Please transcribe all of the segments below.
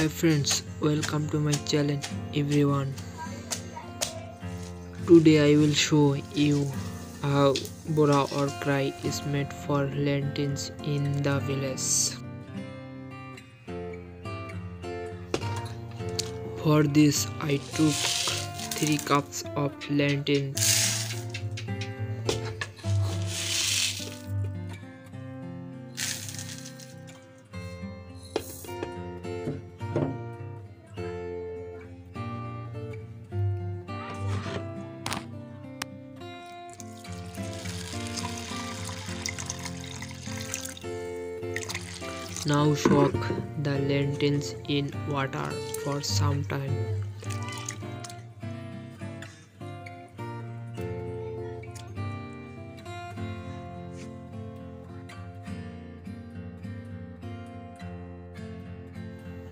Hi friends, welcome to my channel everyone. Today I will show you how bora or curry is made for lentils in the village. For this I took 3 cups of lentils Now soak the lentils in water for some time.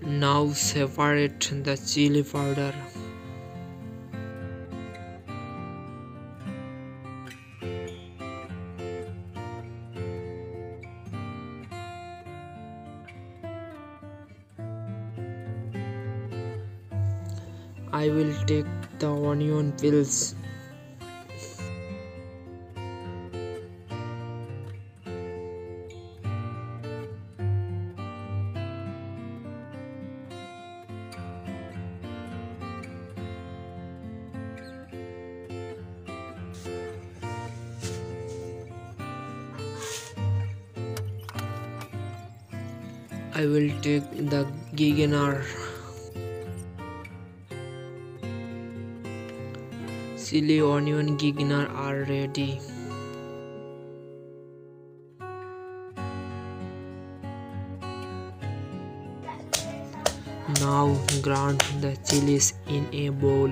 Now separate the chili powder. I will take the onion pills. I will take the giganar. Chili onion giganar are ready. Now grind the chilies in a bowl.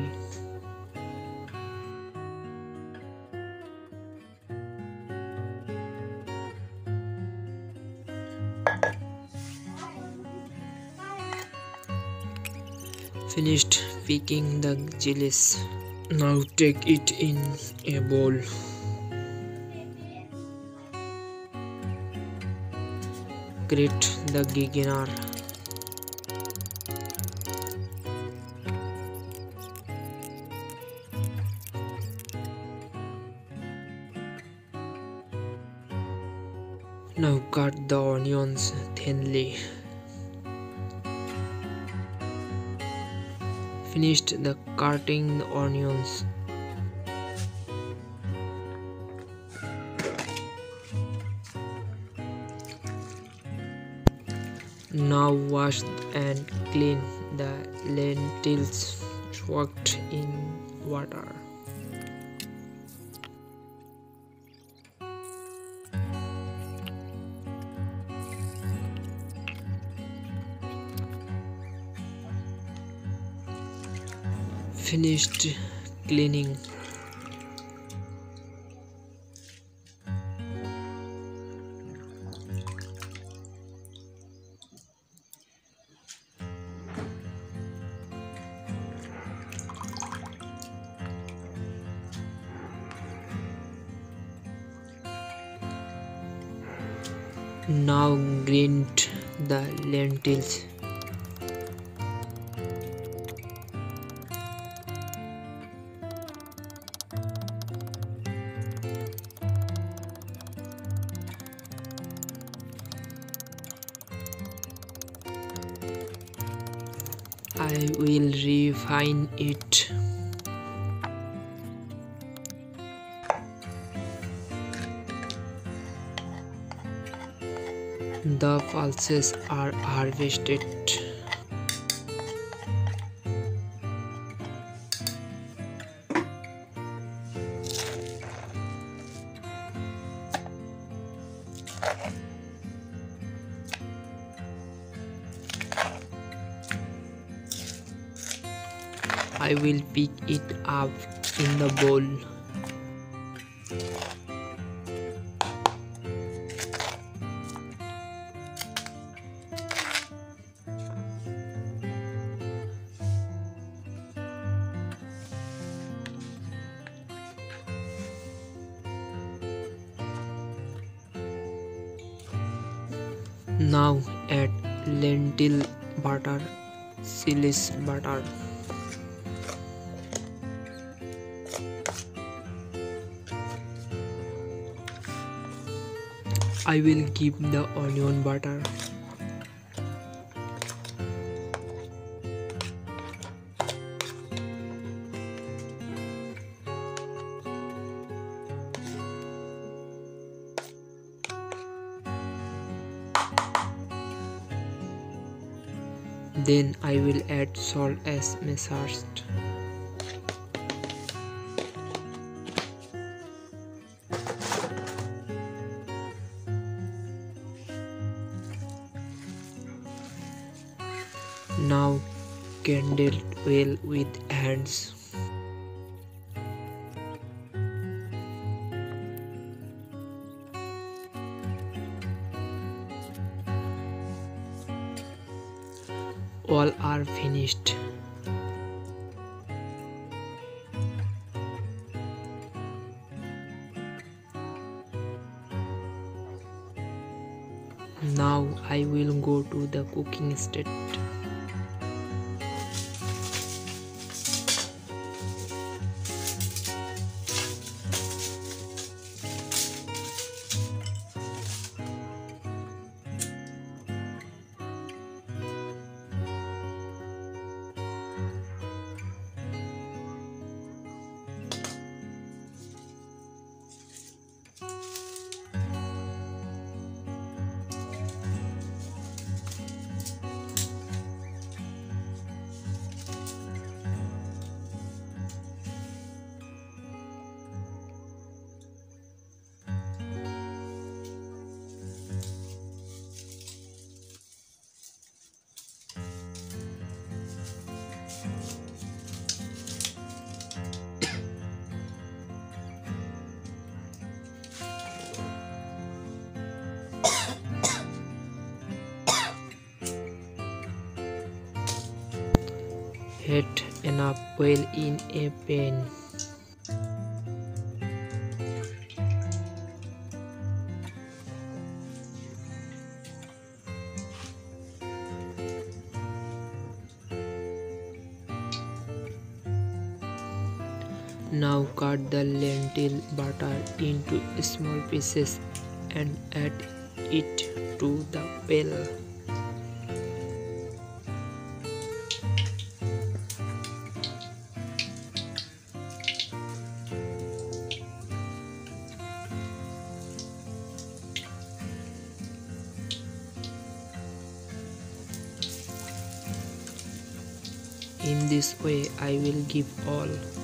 Finished picking the chilies. Now take it in a bowl. Grate the giganar. Finished the cutting the onions. Now wash and clean the lentils soaked in water. Finished cleaning. Now grind the lentils. It. The pulses are harvested. I will pick it up in the bowl. Now add lentil butter Silice butter. I will keep the onion butter. Then I will add salt as massaged. Now candle well with hands. All are finished. Now I will go to the cooking Heat enough oil in a pan. Now cut the lentil butter into small pieces and add it to the pail. In this way I will give all.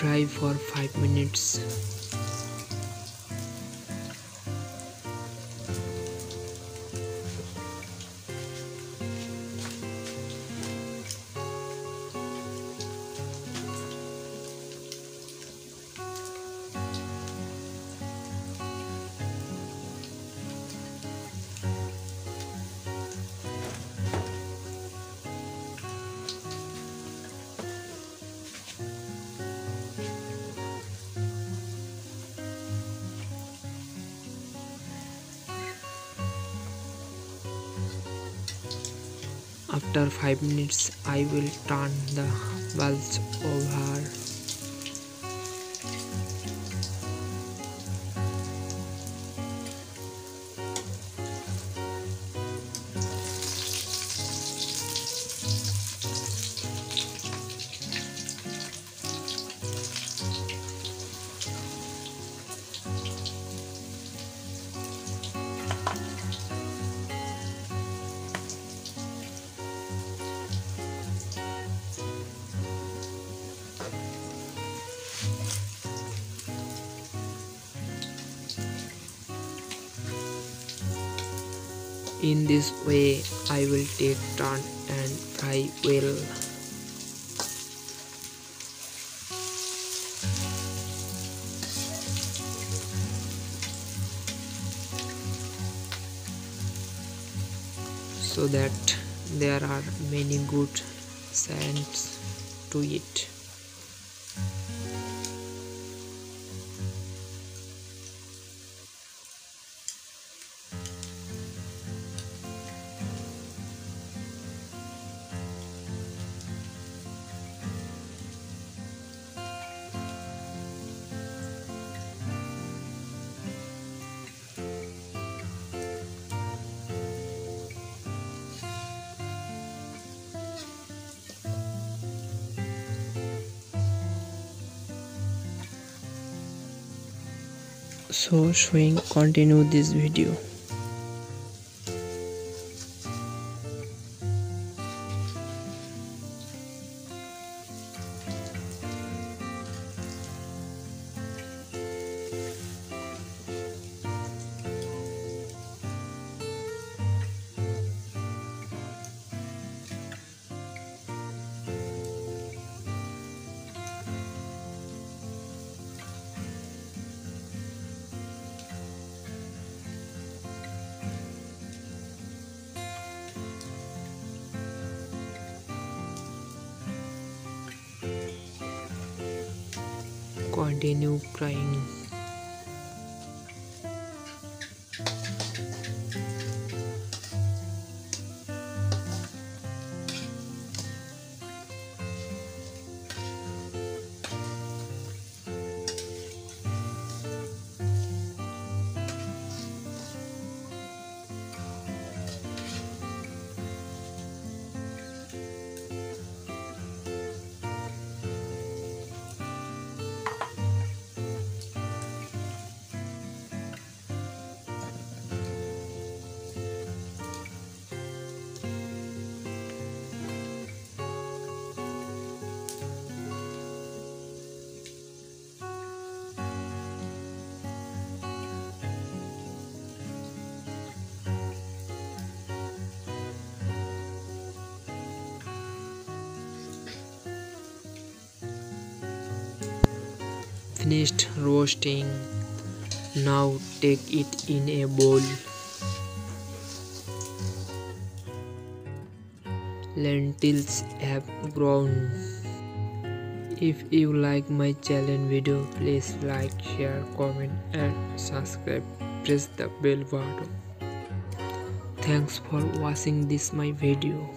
Fry for 5 minutes. After 5 minutes I will turn the balls over. In this way I will take turn and I will so that there are many good scents to it. So showing continue this video continue crying finished roasting. Now take it in a bowl. Lentils have grown. If you like my challenge video please like share comment and subscribe. Press the bell button. Thanks for watching this my video